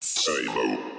Save